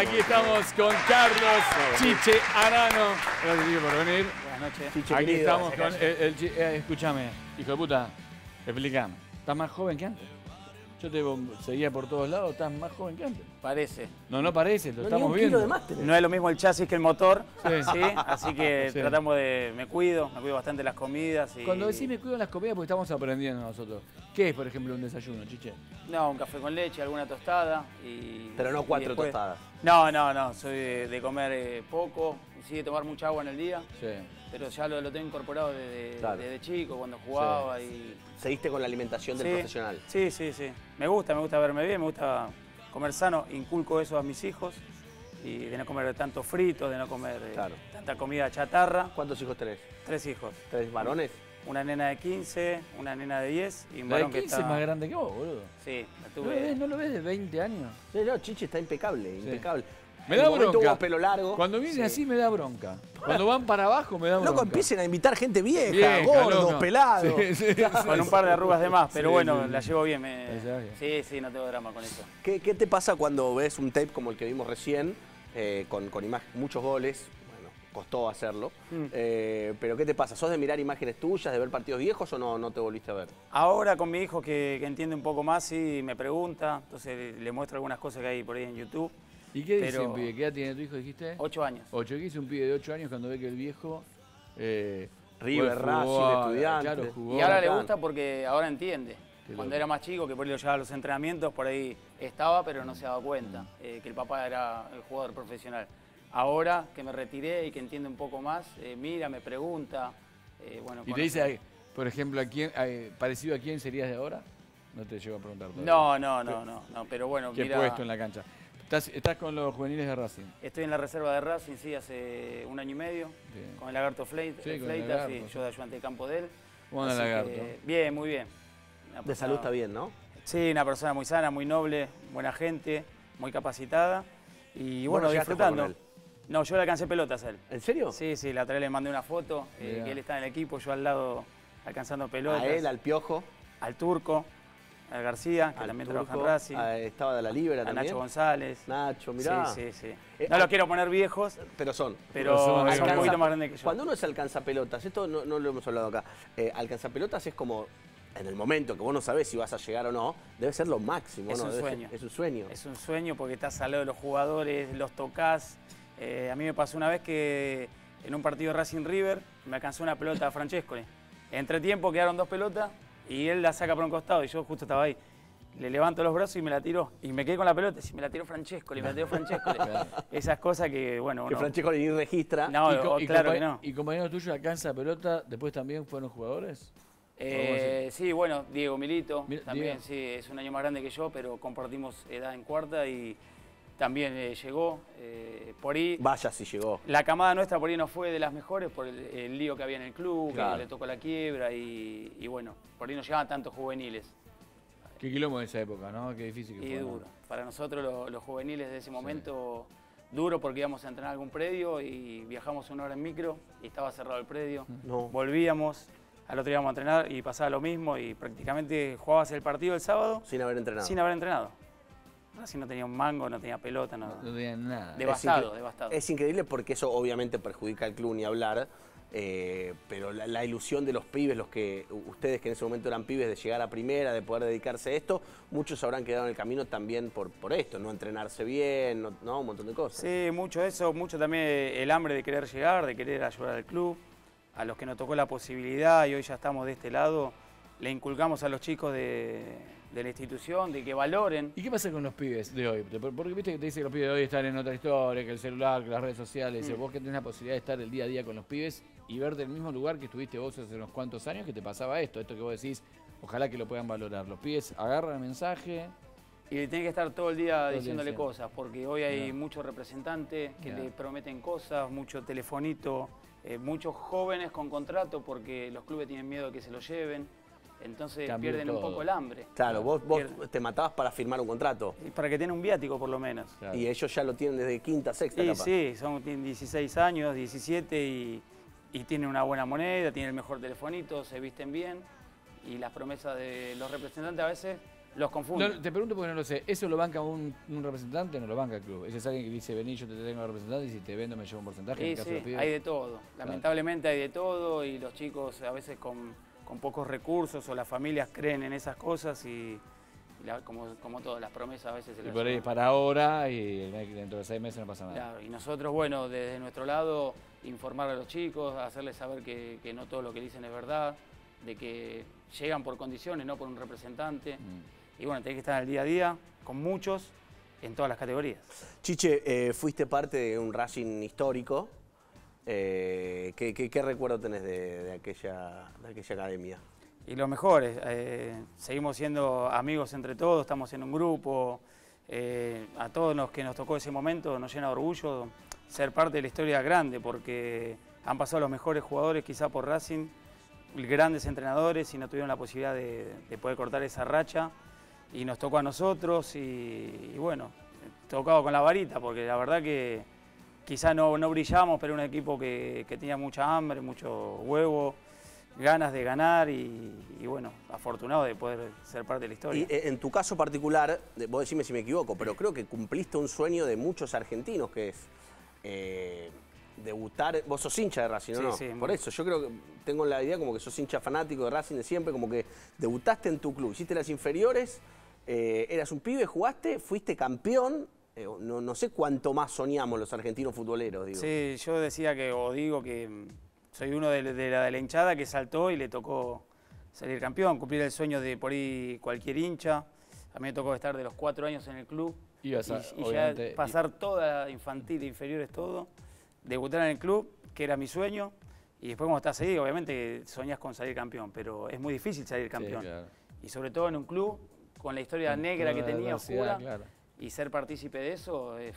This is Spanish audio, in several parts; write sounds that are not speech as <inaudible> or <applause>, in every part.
Aquí estamos con Carlos Chiche Arano. Gracias, Chiche, por venir. Buenas noches. Chiche, Aquí querido, estamos con el, el eh, escúchame, hijo de puta, explícame. ¿Estás más joven que antes? Yo te seguía por todos lados, estás más joven que antes. Parece. No, no parece, lo No, estamos viendo. de. No es lo mismo el chasis que el motor, Sí. <laughs> sí. Así que <laughs> Sí. tratamos de. Me cuido, me cuido bastante las comidas. Y, Cuando decís me cuido en las comidas porque estamos aprendiendo nosotros. ¿Qué es, por ejemplo, un desayuno, Chiche? No, un café con leche, alguna tostada. Y, Pero no cuatro después- tostadas. No, no, no. Soy de, de comer eh, poco, sí, de tomar mucha agua en el día. Sí. Pero ya lo, lo tengo incorporado desde, Claro. desde chico, cuando jugaba. y Seguiste con la alimentación del Sí, profesional. Sí, sí, sí. Me gusta, me gusta verme bien, me gusta comer sano. Inculco eso a mis hijos. Y de no comer tanto frito, de no comer eh, Claro. tanta comida chatarra. ¿Cuántos hijos tenés? Tres hijos. ¿Tres varones? Una nena de 15, una nena de 10 y un La de varón que 15 está... es más grande que vos, boludo. Sí, la ¿No lo, ves, tuve... ¿No lo ves de 20 años? No, no, Chichi está impecable, impecable. Me da bronca. hubo pelo largo. Cuando viene Sí. así me da bronca. Cuando van para abajo me da bronca. Loco, empiecen a invitar gente vieja, Vieja, gordos, pelados. Sí, sí, sí. Con un par de arrugas de más, pero Sí, bueno, sí, la sí. llevo bien. me-. Sí, sí, no tengo drama con eso. ¿Qué, qué te pasa cuando ves un tape como el que vimos recién, eh, con, con muchos goles? Costó hacerlo. Mm. Eh, pero ¿qué te pasa? ¿Sos de mirar imágenes tuyas, de ver partidos viejos o no, no te volviste a ver? Ahora con mi hijo que, que entiende un poco más, sí, me pregunta, entonces le muestro algunas cosas que hay por ahí en YouTube. ¿Y qué dice un pibe? ¿Qué edad tiene tu hijo, dijiste? Ocho años. Ocho. ¿Qué dice un pibe de 8 años cuando ve que el viejo... Eh, River, Racing, Estudiantes. Claro, jugó. Y ahora le gusta porque ahora entiende. Cuando era más chico, que por ahí lo llevaba a los entrenamientos, por ahí estaba, pero no se daba cuenta eh, que el papá era el jugador profesional. Ahora que me retiré y que entiende un poco más, eh, mira, me pregunta. eh, bueno, Y te dice, por ejemplo, ¿a quién, a- parecido a quién serías de ahora? No te llevo a preguntar todavía. No, no, no, no, no, pero bueno, ¿Qué mira, puesto en la cancha? Estás, estás con los juveniles de Racing. estoy en la reserva de Racing, sí, hace un año y medio, Bien. con el Lagarto Fleit- Sí, con el Fleitas, Lagarto, sí, sí. yo de ayudante de campo de él. ¿Cómo anda que, Lagarto? bien, muy bien. De salud está bien, ¿no? Sí, una persona muy sana, muy noble, buena gente, muy capacitada y ¿Vos bueno, no llegaste a jugar disfrutando. No, yo le alcancé pelotas a él. ¿En serio? Sí, sí, la otra vez le mandé una foto, eh, que él está en el equipo, yo al lado alcanzando pelotas. A él, al Piojo, Al Turco, al García, que al también Turco, trabaja en Racing, a- estaba de la Libera a también. Nacho González. Nacho, mirá. Sí, sí, sí. Eh, no los quiero poner viejos, Pero son. pero son son, alcanza- un poquito más grandes que yo. Cuando uno es alcanzapelotas, esto no, no lo hemos hablado acá, eh, alcanzapelotas es como, en el momento que vos no sabés si vas a llegar o no, debe ser lo máximo, Es ¿no? un Debe ser- sueño. es un sueño. Es un sueño porque estás al lado de los jugadores, los tocas. Eh, a mí me pasó una vez que en un partido de Racing River me alcanzó una pelota a Francescoli. Entre tiempo quedaron dos pelotas y él la saca por un costado y yo justo estaba ahí. Le levanto los brazos y me la tiró. Y me quedé con la pelota y si me la tiró Francescoli, me la tiró Francescoli. <laughs> Esas cosas que, bueno, que uno... Francesco ni registra. No, ¿Y, co- o- y claro compa- que no. ¿Y compañeros tuyos alcanza pelota después también fueron jugadores? Eh, sí, bueno, Diego Milito, Mira, también, Diego. sí, es un año más grande que yo, pero compartimos edad en cuarta y también eh, llegó. eh, por ahí, Vaya si llegó. la camada nuestra por ahí no fue de las mejores por el, el lío que había en el club, Claro. que le tocó la quiebra y, y bueno, por ahí no llegaban tantos juveniles. Qué quilombo de esa época, ¿no? Qué difícil que Y fue. ¿no? duro. Para nosotros lo- los juveniles de ese momento, duro porque íbamos a entrenar a algún predio y viajamos una hora en micro y estaba cerrado el predio. No. Volvíamos, al otro día íbamos a entrenar y pasaba lo mismo y prácticamente jugabas el partido el sábado Sin haber entrenado. sin haber entrenado. Así no tenía un mango, no tenía pelota, no. No tenían nada. Devastado, devastado. Es increíble porque eso obviamente perjudica al club ni hablar. eh, pero la, la ilusión de los pibes, los que ustedes que en ese momento eran pibes de llegar a primera, de poder dedicarse a esto, muchos habrán quedado en el camino también por, por esto, no entrenarse bien, no, no, un montón de cosas. Sí, mucho eso, mucho también el hambre de querer llegar, de querer ayudar al club. A los que nos tocó la posibilidad y hoy ya estamos de este lado, le inculcamos a los chicos de, de la institución de que valoren. ¿Y qué pasa con los pibes de hoy? Por- Porque viste que te dice que los pibes de hoy están en otra historia, que el celular, que las redes sociales. Mm. Vos que tenés la posibilidad de estar el día a día con los pibes y verte en el mismo lugar que estuviste vos hace unos cuantos años, que te pasaba esto, esto que vos decís, ojalá que lo puedan valorar. Los pibes agarran el mensaje, Y tiene que estar todo el día diciéndole diciendo. cosas, porque hoy hay Ya. muchos representantes que le prometen cosas, mucho telefonito, eh, muchos jóvenes con contrato porque los clubes tienen miedo de que se lo lleven, entonces Cambió pierden un poco el hambre. Claro, vos, vos te matabas para firmar un contrato Y para que tengan un viático por lo menos. Claro. y ellos ya lo tienen desde quinta, sexta Sí, capaz. sí, son, tienen 16 años, 17 y, y tienen una buena moneda, tienen el mejor telefonito, se visten bien y las promesas de los representantes a veces los confunden. No, te pregunto porque no lo sé. ¿Eso lo banca un, un representante o no lo banca el club? Ese es alguien que dice, vení, yo te tengo representante y si te vendo me llevo un porcentaje en Sí, el caso sí, de los pibes? hay de todo. Lamentablemente hay de todo y los chicos a veces con, con pocos recursos o las familias creen en esas cosas y, y la- como, como todo, las promesas a veces se Y por ahí para ahora y dentro de seis meses no pasa nada. Claro, y nosotros, bueno, desde nuestro lado, informar a los chicos, hacerles saber que, que no todo lo que dicen es verdad, de que llegan por condiciones, no por un representante. Mm. Y bueno, tenés que estar en el día a día con muchos en todas las categorías. Chiche, eh, fuiste parte de un Racing histórico. Eh, ¿qué, recuerdo tenés de, aquella, de aquella academia? Y los mejores, eh, seguimos siendo amigos entre todos, estamos en un grupo. eh, a todos los que nos tocó ese momento nos llena de orgullo ser parte de la historia grande, porque han pasado los mejores jugadores quizá por Racing, grandes entrenadores y no tuvieron la posibilidad de, de poder cortar esa racha. Y nos tocó a nosotros y, y bueno, tocado con la varita, porque la verdad que quizá no, no brillamos, pero era un equipo que, que tenía mucha hambre, mucho huevo, ganas de ganar y, y bueno, afortunado de poder ser parte de la historia. Y eh, en tu caso particular, vos decime si me equivoco, pero creo que cumpliste un sueño de muchos argentinos, que es eh, debutar. Vos sos hincha de Racing, ¿o Sí, ¿no? sí, Por eso, yo creo que tengo la idea como que sos hincha fanático de Racing de siempre, como que debutaste en tu club, hiciste las inferiores, eh, eras un pibe, jugaste, fuiste campeón. Eh, no, no sé cuánto más soñamos los argentinos futboleros, digo. Sí, yo decía que, o digo que mm, soy uno de, de la, de la hinchada que saltó y le tocó salir campeón, cumplir el sueño de por ahí cualquier hincha. A mí me tocó estar de los cuatro años en el club a- y, y ya y- pasar toda infantil, inferiores, todo, debutar en el club, que era mi sueño, y después cuando estás ahí, obviamente soñás con salir campeón, pero es muy difícil salir Sí, campeón. claro. Y sobre todo en un club con la historia negra que tenía, oscura, claro. Y ser partícipe de eso, eh,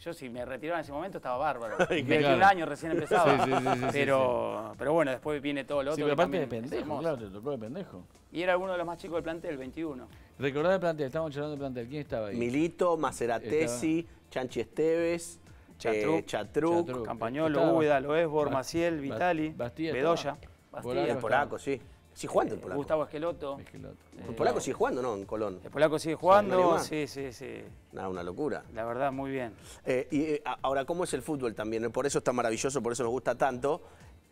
yo si me retiraba en ese momento estaba bárbaro. <laughs> Ay, 21 claro. años recién empezaba. Sí, sí, sí, sí, sí, pero, pero bueno, después viene todo lo Sí, otro. pero que aparte de pendejo, claro, te tocó de pendejo. Y era uno de los más chicos del plantel, 21. Recordá el plantel, estábamos charlando del plantel. ¿Quién estaba ahí? Milito, Maceratesi, Chanchi Esteves, Chatruc, eh, Chatruc, Chatruc. Campañolo, Estaba- Úbeda, Loesbor, Maciel, Vitali, Bedoya, estaba. El polaco, sí. Sí, jugando el eh, polaco. Gustavo Esqueloto. Esqueloto. El polaco sigue jugando, ¿no? En Colón. El polaco sigue ¿no hay jugando, sí, sí, sí. Nada, una locura. La verdad, muy bien. Eh, y eh, ahora, ¿cómo es el fútbol también? Por eso está maravilloso, por eso nos gusta tanto,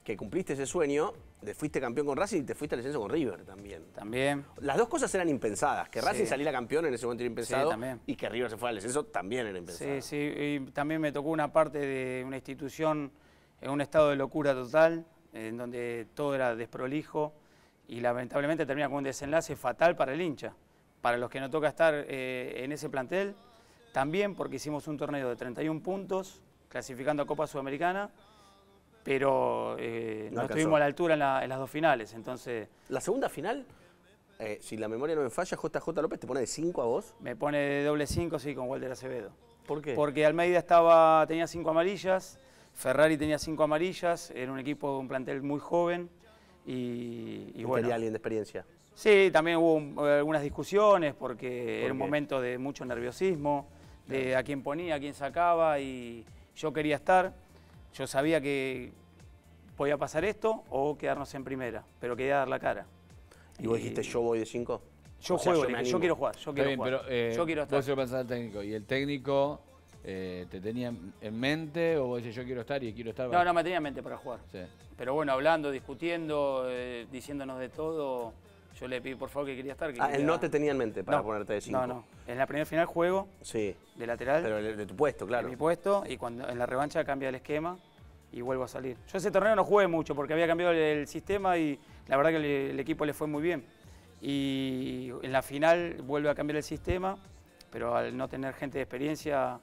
que cumpliste ese sueño, de fuiste campeón con Racing y te fuiste al descenso con River también. También. Las dos cosas eran impensadas, que Racing Sí. saliera campeón en ese momento era impensado también. y que River se fuera al descenso también era impensado. Sí, sí, y también me tocó una parte de una institución en un estado de locura total, en donde todo era desprolijo y lamentablemente termina con un desenlace fatal para el hincha. Para los que no toca estar eh, en ese plantel, también porque hicimos un torneo de 31 puntos, clasificando a Copa Sudamericana, pero eh, No estuvimos a la altura en, la- en las dos finales, entonces La segunda final, eh, si la memoria no me falla, JJ López te pone de 5 a vos. me pone de doble 5, sí, con Walter Acevedo. ¿Por qué? Porque Almeida estaba, tenía cinco amarillas, Ferrari tenía cinco amarillas, era un equipo, un plantel muy joven y, y bueno. quería alguien de experiencia. Sí, también hubo un- algunas discusiones porque era un momento de mucho nerviosismo, de a quién ponía, a quién sacaba y yo quería estar. Yo sabía que podía pasar esto o quedarnos en primera, pero quería dar la cara. Y vos dijiste, yo voy de 5. Yo O sea, juego, yo quiero jugar, yo Está quiero bien, jugar. pero eh, yo quiero estar. vos se lo pensás al técnico. ¿Y el técnico eh, te tenía en mente o vos decís yo quiero estar y quiero estar? No, no me tenía en mente para jugar. Sí. Pero bueno, hablando, discutiendo, eh, diciéndonos de todo, yo le pedí por favor que quería estar. que Ah, él no te tenía en mente para No, ponerte de 5. No, no. En la primera final juego Sí, de lateral, pero de tu puesto, en claro. mi puesto, y cuando en la revancha cambia el esquema y vuelvo a salir. Yo ese torneo no jugué mucho porque había cambiado el, el sistema y la verdad que le- el equipo le fue muy bien. Y en la final vuelve a cambiar el sistema, pero al no tener gente de experiencia,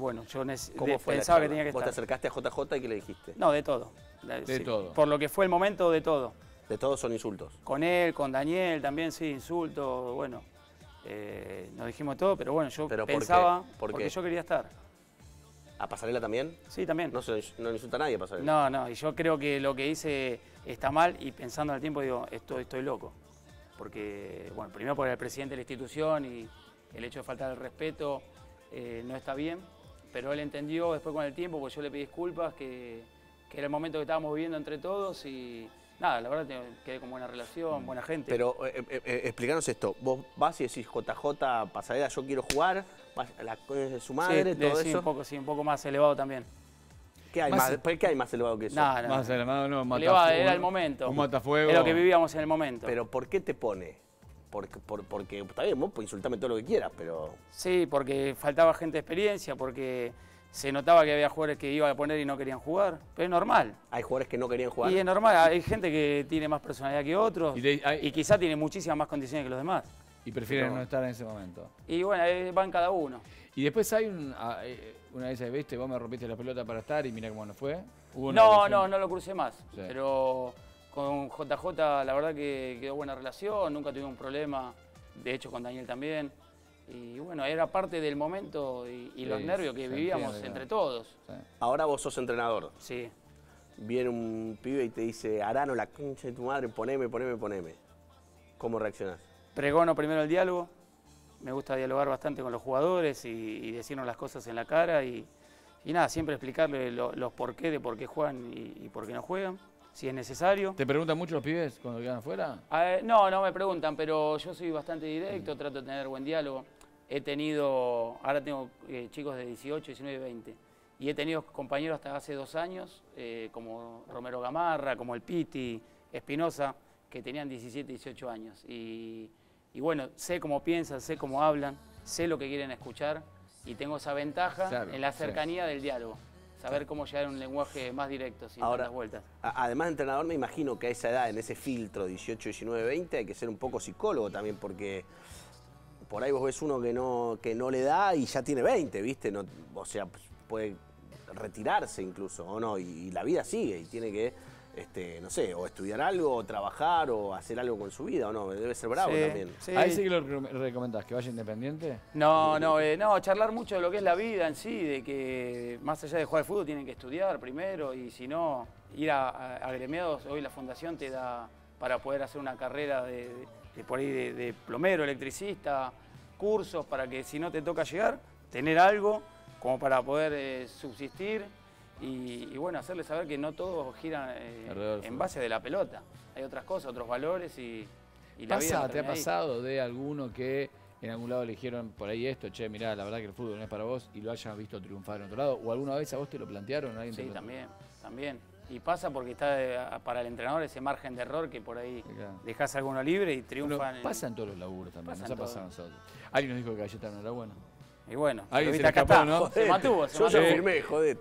bueno, yo ¿Cómo fue pensaba que tenía que Vos te estar. acercaste a JJ y ¿qué le dijiste? No, de todo. De todo. Por lo que fue el momento, de todo. De todos son insultos. Con él, con Daniel también, sí, insultos, bueno. eh, nos dijimos todo, pero bueno, yo ¿Pero por qué? pensaba, ¿Por porque qué? yo quería estar. ¿A Pasarela también? Sí, también. No, se, no insulta a nadie a Pasarela. No, no, y yo creo que lo que hice está mal y pensando al tiempo digo, estoy, estoy loco. Porque, bueno, primero por el presidente de la institución y el hecho de faltar el respeto eh, no está bien, pero él entendió después con el tiempo, porque yo le pedí disculpas, que, que era el momento que estábamos viviendo entre todos y, nada, la verdad que quedé con buena relación, buena gente. Pero eh, eh, eh, explícanos esto. Vos vas y decís, JJ, pasarela, yo quiero jugar, vas a la de su madre, sí, todo sí, eso. Un poco, sí, un poco más elevado también. ¿Qué hay Más- más, ¿Por qué hay más elevado que eso? Nada, Más elevado, no, Elevado, matafuego. era el momento. Un matafuego. Es lo que vivíamos en el momento. Pero ¿por qué te pone? Porque, por- porque está bien, vos puedes insultarme todo lo que quieras, pero Sí, porque faltaba gente de experiencia, porque se notaba que había jugadores que iba a poner y no querían jugar. Pero es normal. hay jugadores que no querían jugar. Y es normal, hay gente que tiene más personalidad que otros Y de- hay- quizá tiene muchísimas más condiciones que los demás. Y prefieren Pero- no estar en ese momento. Y bueno, ahí van cada uno. Y después hay un, ah, eh, una vez, viste, vos me rompiste la pelota para estar y mira cómo nos fue. Hubo No, no, no lo crucé más. Sí. Pero con JJ la verdad que quedó buena relación, nunca tuvimos un problema. De hecho con Daniel también. Y bueno, era parte del momento y, y los Sí, nervios que vivíamos entiende, entre todos. Sí. Ahora vos sos entrenador. Sí. Viene un pibe y te dice, Arano, la concha de tu madre, poneme, poneme, poneme. ¿Cómo reaccionás? Pregono primero el diálogo. Me gusta dialogar bastante con los jugadores y, y decirnos las cosas en la cara y, y nada, siempre explicarle lo- los por qué de por qué juegan y, y por qué no juegan, si es necesario. ¿Te preguntan mucho los pibes cuando quedan afuera? Ah, eh, no, no me preguntan, pero yo soy bastante directo, trato de tener buen diálogo. He tenido, ahora tengo eh, chicos de 18, 19 y 20. Y he tenido compañeros hasta hace dos años, eh, como Romero Gamarra, como el Piti, Espinosa, que tenían 17, 18 años. Y, y bueno, sé cómo piensan, sé cómo hablan, sé lo que quieren escuchar y tengo esa ventaja Claro, en la sí. cercanía del diálogo. Saber cómo llegar a un lenguaje más directo, sin Ahora- tantas vueltas. Además de entrenador, me imagino que a esa edad, en ese filtro 18, 19, 20, hay que ser un poco psicólogo también, porque por ahí vos ves uno que no, que no le da y ya tiene 20, ¿viste? No, o sea, puede retirarse incluso, ¿o no? Y, y la vida sigue y tiene que, este, no sé, o estudiar algo, o trabajar, o hacer algo con su vida, ¿o no? Debe ser bravo Sí, también. sí. ¿Ahí sí que lo re- recomendás? ¿Que vaya independiente? No, no, eh, no, charlar mucho de lo que es la vida en sí, de que más allá de jugar al fútbol tienen que estudiar primero y si no, ir a, a- a gremiados, hoy la fundación te da para poder hacer una carrera de, de- de por ahí de, de plomero, electricista, cursos para que si no te toca llegar, tener algo como para poder eh, subsistir y, y bueno, hacerles saber que no todo gira eh, en base de la pelota. Hay otras cosas, otros valores y, y la vida Pasa, no ¿Te ha ahí. pasado de alguno que en algún lado le dijeron por ahí esto, che, mirá, la verdad que el fútbol no es para vos y lo hayan visto triunfar en otro lado? ¿O alguna vez a vos te lo plantearon? ¿Alguien te Sí, lo- también, también. Y pasa porque está eh, para el entrenador ese margen de error que por ahí Claro. dejas a alguno libre y Bueno, triunfan. en- pasa en todos los laburos también, nos ha pasado a nosotros. Alguien nos dijo que Galleta no era bueno. Y bueno, Alguien se le escapó. ¿no? Se mantuvo, se Yo ya mantuvo. firmé, joder.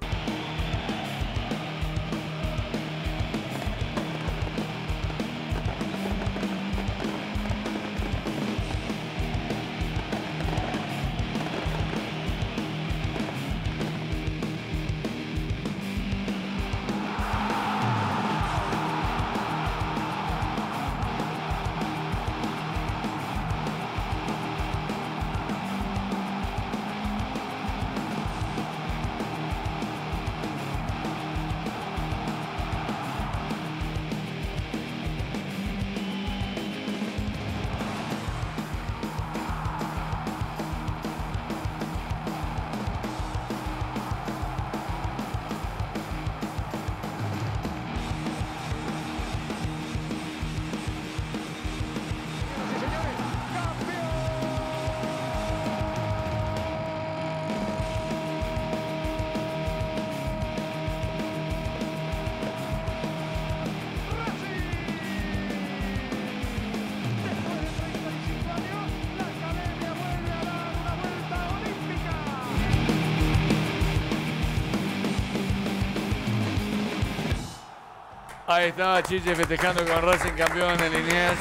Ahí estaba Chiche festejando con Racing campeón en Liniers.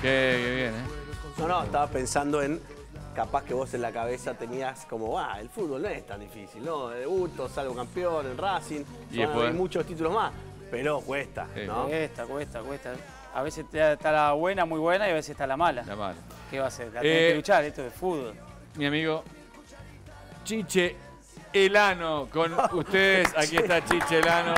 Qué, qué bien, ¿eh? No, no, estaba pensando en, capaz que vos en la cabeza tenías como, ah, el fútbol no es tan difícil, ¿no? Debuto, salgo campeón en Racing, Y haber muchos títulos más, pero cuesta, Sí. ¿no? Cuesta, cuesta, cuesta. A veces está la buena, muy buena, y a veces está la mala. La mala. ¿Qué va a hacer? La Eh, tenés que luchar, esto es fútbol. Mi amigo Chiche Elano con ustedes. Aquí está Chiche Elano,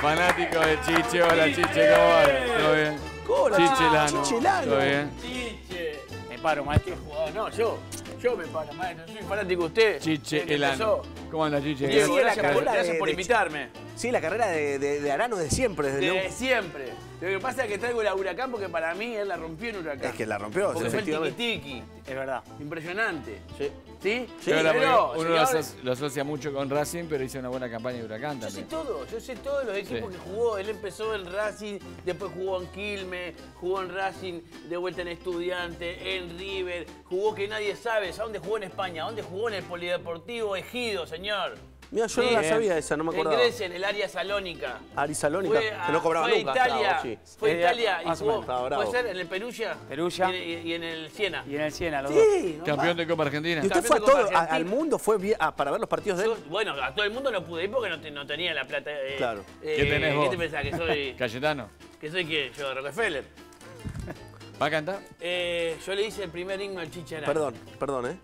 fanático de Chiche. Hola Chiche, ¿cómo va? ¿Todo bien? Hola, Chiche Elano. Chiche Elano. ¿Todo bien? Chiche. Me paro, maestro. No, yo, yo me paro, maestro. Soy fanático de usted. Chiche Elano. ¿Cómo anda Chiche? Gracias, por, gracias invitarme. Sí, la carrera de, de, de Arano de siempre, desde De siempre. Lo que pasa es que traigo la Huracán porque para mí él la rompió en Huracán. Es que la rompió, Porque fue el efectivamente. tiki-tiki. Es verdad. Impresionante. Sí. ¿Sí? Pero, uno lo asocia, lo asocia mucho con Racing, pero hizo una buena campaña de Huracán Yo sé también. todo, yo sé todos los equipos Sí. que jugó. Él empezó en Racing, después jugó en Quilmes, jugó en Racing, de vuelta en Estudiante, en River, jugó que nadie sabe. ¿A dónde jugó en España? ¿A dónde jugó en el Polideportivo Ejido, señor? Mira, yo no la eh, sabía esa, no me En acordaba. Grecia, en el área salónica. Ari Salónica, Fue que no cobraba fue nunca. Italia, sí. fue a Eh, Italia y jugó, puede ser, en el Perugia, Perugia. Y, en, y en el Siena. Y en el Siena, los dos. Sí, no Campeón de Copa Argentina. ¿Y usted fue a todo, Argentina. al mundo, fue ah, para ver los partidos de él? Yo- bueno, a todo el mundo no pude ir porque no, te- no tenía la plata. eh, Claro. eh, ¿Qué tenés vos? ¿Qué te pensás? Que soy, <laughs> Cayetano. que soy quién? Yo, Rockefeller. ¿Va a cantar? Eh, yo le hice el primer himno al Chicharán. Perdón, perdón, ¿eh?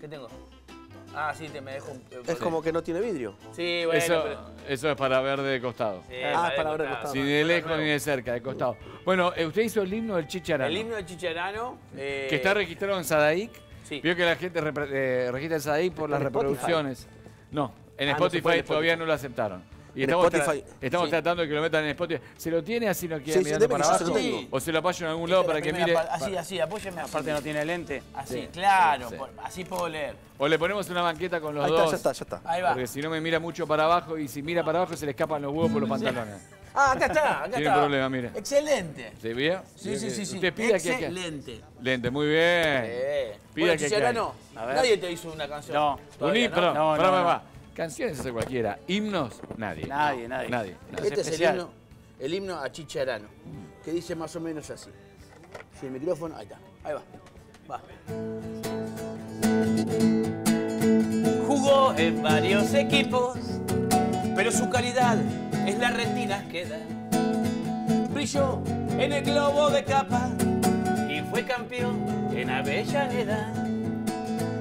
¿Qué tengo? Ah, sí, te me dejo un... Es como que no tiene vidrio. Sí, bueno, eso, pero... eso es para ver de costado. Sí, Ah, para ver de costado. Ni de lejos ni de cerca, de costado. Bueno, eh, usted hizo el himno del Chicharano. El himno del Chicharano... eh, Que está registrado en Sadaic. Sí. Vio que la gente repre- eh, registra el Sadaic por las reproducciones. No, en Ah, no Spotify todavía Spotify. no lo aceptaron. Y En estamos, tra- Spotify, estamos sí. tratando de que lo metan en Spotify. ¿Se lo tiene así no queda Sí, sí, mirando para abajo? ¿O se lo apayo en algún lado para que mire? Así, así, apóyeme así. Aparte no tiene lente. Así, Sí. claro, Sí. por- así puedo leer. O le ponemos una banqueta con los Ahí dos. está, ya está, ya está. Ahí va. Porque si no me mira mucho para abajo y si mira para abajo se le escapan los huevos por los pantalones. Ah, acá está, acá Tiene está. problema, mire. Excelente. ¿Se vio? Sí, sí, sí, sí. Usted pida que Excelente. Lente, muy bien. Eh. Pida Bueno, que ver. nadie te hizo una canción. No. Todavía, Uní, ¿no? perdón, No, no, pará, no. Canciones hace cualquiera. Himnos, nadie. Nadie, nadie. Nadie. nadie. Este es el himno, el himno a Chicharano, que dice más o menos así. Si el micrófono, ahí está, ahí va. Va. Jugó en varios equipos, pero su calidad es la retina que da. Brilló en el globo de capa y fue campeón en Avellaneda.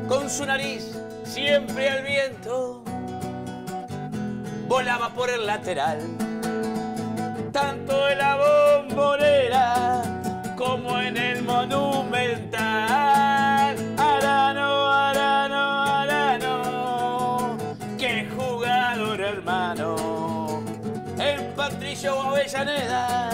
Con su nariz siempre al viento, volaba por el lateral. Tanto en la bombonera como en el monumental. Arano, Arano, Arano, qué jugador hermano. En Patricio Avellaneda,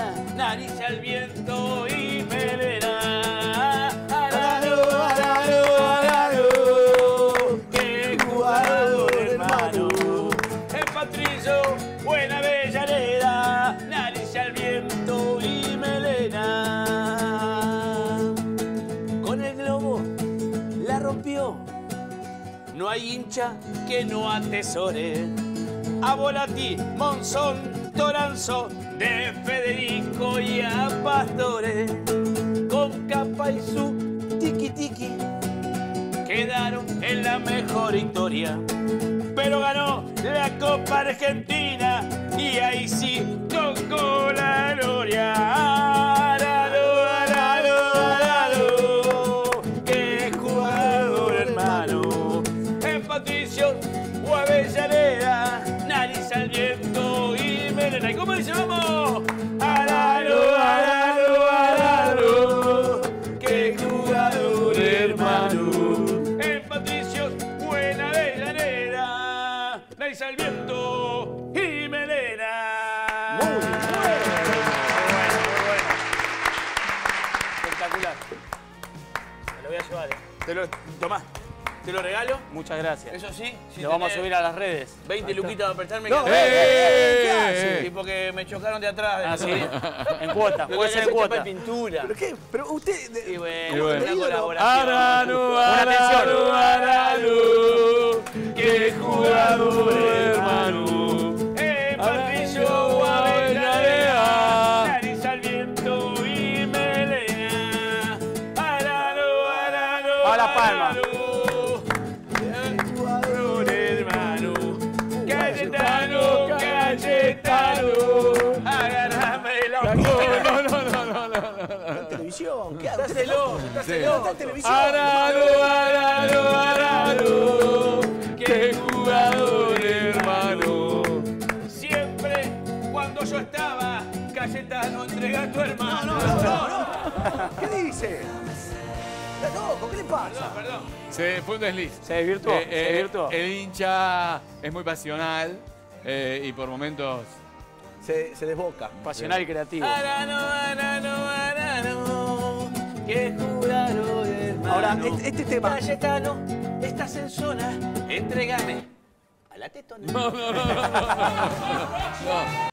hay hincha que no atesore a Volati, Monzón, Toranzo, de Federico y a Pastore. Con capa y su tiki tiki quedaron en la mejor historia. Pero ganó la Copa Argentina y ahí sí tocó la gloria. Lo regalo. Muchas gracias. Eso sí, si Lo vamos a subir a las redes. 20 luquitas para prestarme. No, que- eh, ¿qué hace? Sí, porque me chocaron de atrás. Ah, sí. En cuota. <laughs> que Puede ser en hacer es chapar cuota. pintura. ¿Pero qué? Pero usted... Y bueno, Y una colaboración. Arano, atención. Arano, Arano, qué jugador ¿Está? Arano, Arano, Arano, qué jugador hermano. Siempre cuando yo estaba, Cayetano entrega a tu hermano. No, no, no. ¿Qué dice? ¿Está loco? ¿Qué le pasa? Perdón. Se fue un desliz. Se desvirtuó. Eh, se eh, desvirtuó. el hincha es muy pasional eh, y por momentos Se, se desboca. Pasional y creativo. Arano, arano, que juraron hermano. Ahora, este- este tema- Cayetano, estás en zona, entrégame a la tetona. No, no, no, no, no, no. <laughs>